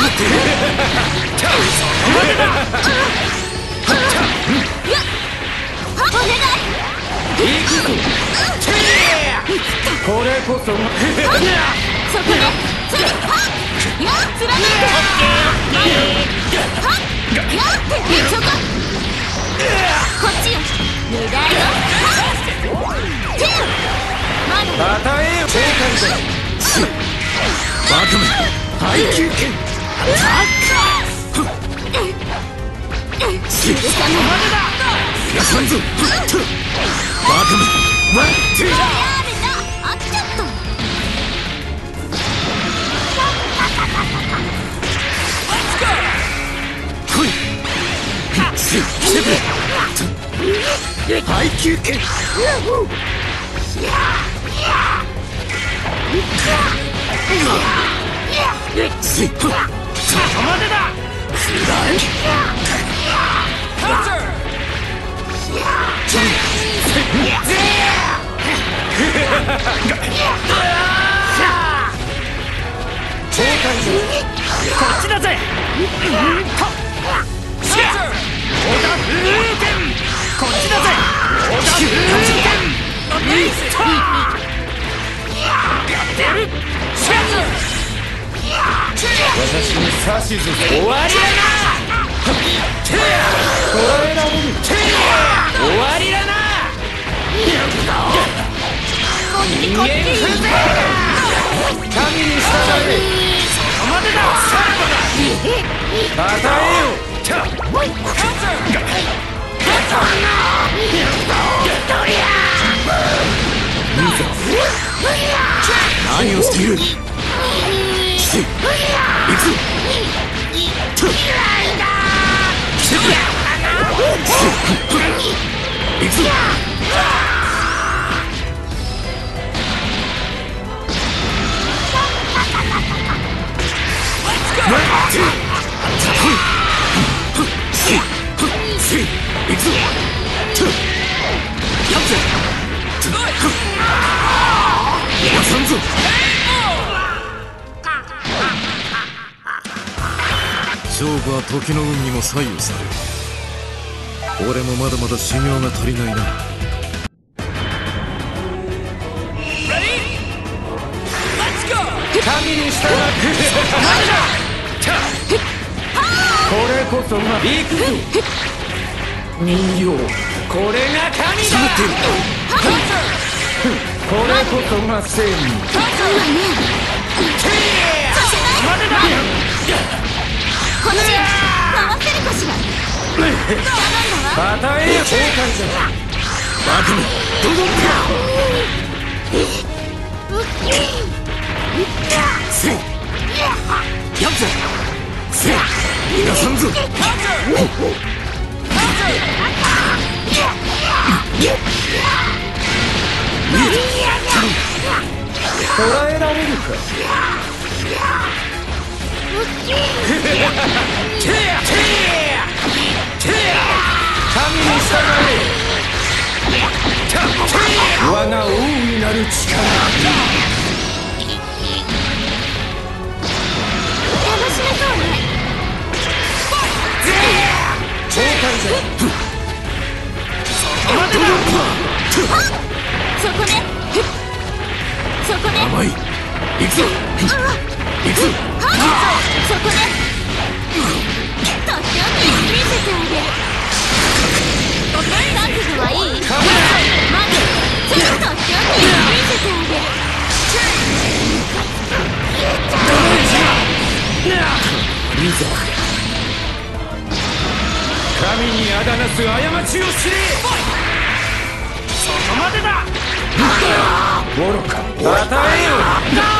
これバカめ配給権。許さぬまでだやさんぞバカめワンツーやるな飽きちゃった来いせせぶ配給権せそこっちだぜ私に指図終わりだな。てや捉えられる終わりだな。人間風情神に従えそこまでだ与えよ何をしているして行くぞと来てくれ行くぞ勝負は時の運にも左右される。俺もまだまだ修行が足りないな。神に従って。これこそが行くぞ。人形。これが神だ。これこそが正義までだこっち回せるかしら与ええよ召喚者バカめどどせやっぜせい逃がさんぞ捉えられるか我が王になる力楽しめそこね。そこね。甘い。行くぞ。行くぞそこねとっておき見せてあげる覚悟はいいまずちょっとっておき見せてあげるいいぞ神にあだなす過ちを知れそこまでだ。愚か与えよ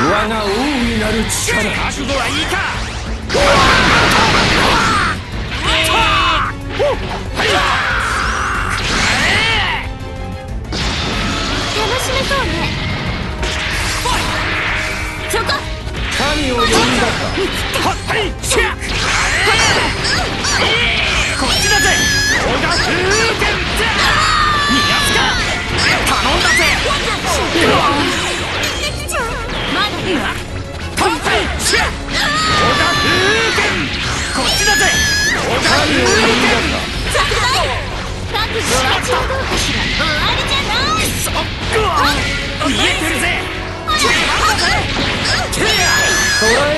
我が王になる力覚悟はいいかはっはいしゃこっちだぜ。オガ風剣逃がすか頼んだぜ。まだねはっはいしゃオガ風剣こっちだぜ。オガ神を呼んだ風剣か拡大各自がちょうどうかしら終わりじゃないそっぐわ見えてるぜ。捕らえられるか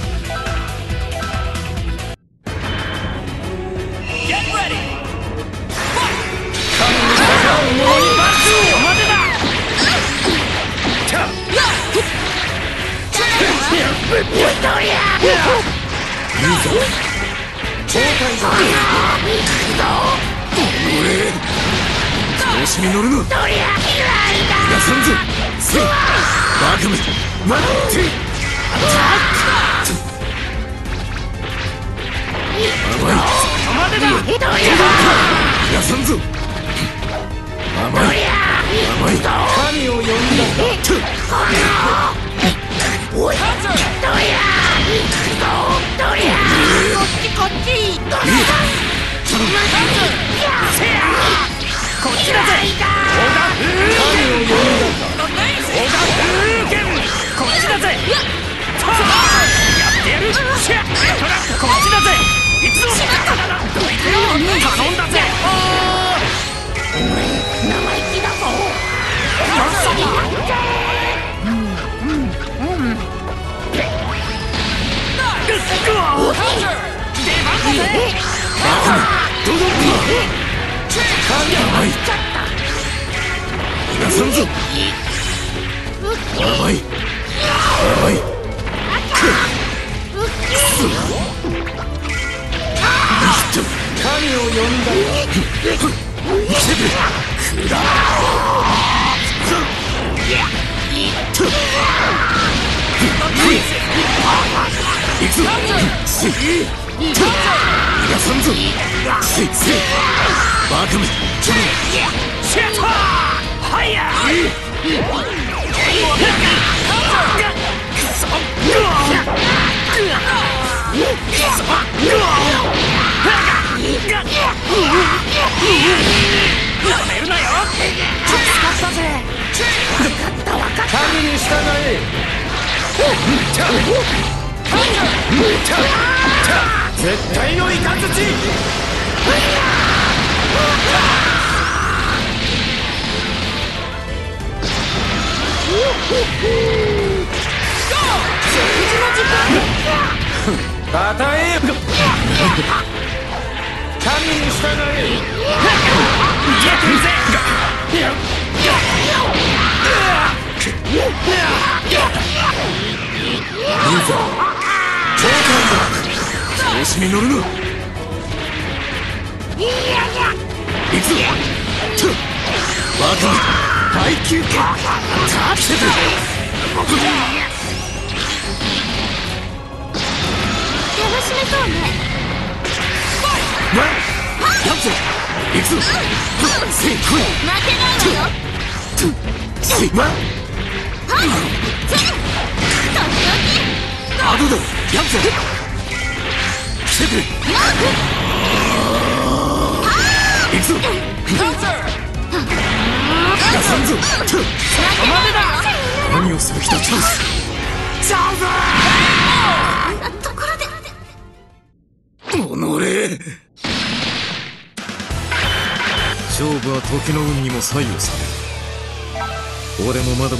調子に乗るな逃がさんぞせいバカめ待って甘いまでだ逃がさんぞ。甘い甘い神を呼んだ頼んだぜ。くぞせい逃がさんぞせいせいバカめちょシャッターハイヤーやめるなよ助かったぜ神に従え絶対のイカズチ。たたえ。よ神に従え。見え。てるぜ調子に乗るな。行くぞ。とバカめ耐久か来てくれ楽しめそうねなやつ行くぞ。せい負けないわよ。せいま。はいとってアドだやつ来て。くぞ。出さんぞ。そこまでだ。何をする気だチャンスこんなところで。おのれ勝負は時の運にも左右される。俺もまだ